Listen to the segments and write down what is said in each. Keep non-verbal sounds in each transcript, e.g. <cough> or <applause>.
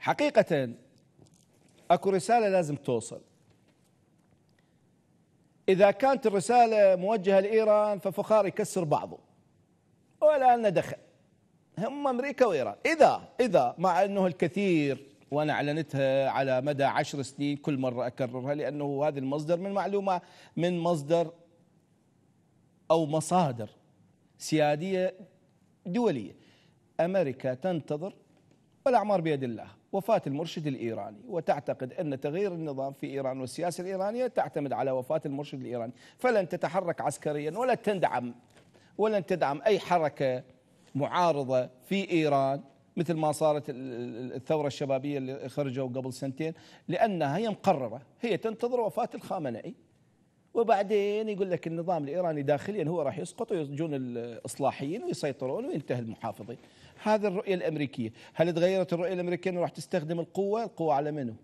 حقيقة أكو رسالة لازم توصل. إذا كانت الرسالة موجهة لإيران ففخار يكسر بعضه. ولا لنا دخل. هم أمريكا وإيران. إذا إذا مع أنه الكثير وأنا أعلنتها على مدى عشر سنين كل مرة أكررها لأنه هذا المصدر من معلومة من مصدر أو مصادر سيادية دولية. أمريكا تنتظر والأعمار بيد الله. وفاة المرشد الإيراني. وتعتقد أن تغيير النظام في إيران والسياسة الإيرانية تعتمد على وفاة المرشد الإيراني. فلن تتحرك عسكريا ولا تندعم ولن تدعم أي حركة معارضة في إيران مثل ما صارت الثورة الشبابية اللي خرجوا قبل سنتين لأنها هي مقررة. هي تنتظر وفاة الخامنئي. وبعدين يقول لك النظام الإيراني داخليا هو راح يسقط ويجون الإصلاحيين ويسيطرون وينتهي المحافظين. هذه الرؤية الأمريكية. هل تغيرت الرؤية الأمريكية إنه راح تستخدم القوة؟ القوة على منو؟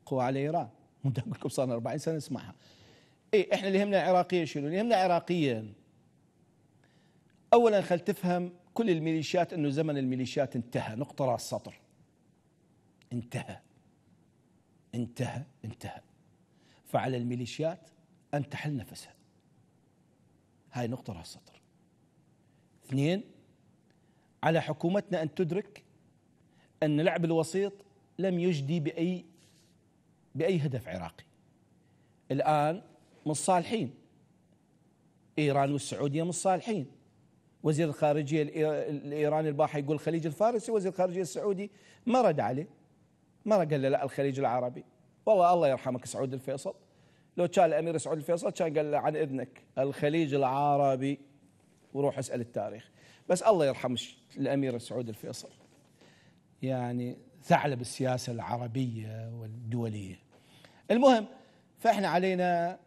القوة على إيران. <laughs> مو أقول لكم صار 40 سنة نسمعها اي إحنا اللي يهمنا عراقيا شنو؟ اللي يهمنا عراقيا اولا خل تفهم كل الميليشيات إنه زمن الميليشيات انتهى. نقطة راس سطر. انتهى. انتهى. انتهى. فعلى الميليشيات أن تحل نفسها. هاي نقطة راس السطر. اثنين على حكومتنا أن تدرك أن لعب الوسيط لم يجدي بأي بأي هدف عراقي. الآن مصالحين إيران والسعودية مصالحين وزير الخارجية الإيراني البارحة يقول الخليج الفارسي وزير الخارجية السعودي ما رد عليه. ما قال له لا الخليج العربي. والله الله يرحمك سعود الفيصل. لو كان الأمير سعود الفيصل كان قال له عن إذنك الخليج العربي وروح اسأل التاريخ. بس الله يرحم الأمير سعود الفيصل. يعني ثعلب السياسة العربية والدولية. المهم فإحنا علينا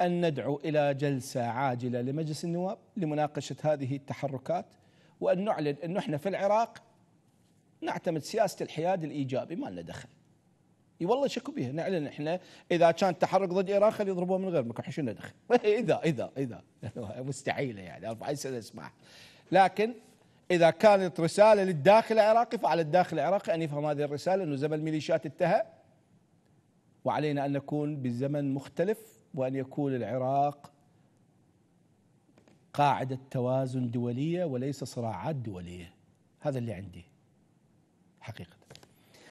أن ندعو إلى جلسة عاجلة لمجلس النواب لمناقشة هذه التحركات وأن نعلن انه إحنا في العراق نعتمد سياسة الحياد الإيجابي ما لنا دخل. إي والله شكوا بها نعلن إحنا إذا كان تحرك ضد إيران خلي يضربوه من غير مكان. شنو ندخل؟ <laughs> إذا إذا إذا. <laughs> مستحيلة يعني. 40 سنة اسمعها لكن إذا كانت رسالة للداخل العراقي فعلى الداخل العراقي أن يفهم هذه الرسالة إنه زمن الميليشيات انتهى. وعلينا أن نكون بزمن مختلف وأن يكون العراق قاعدة توازن دولية وليس صراعات دولية. هذا اللي عندي. حقيقة.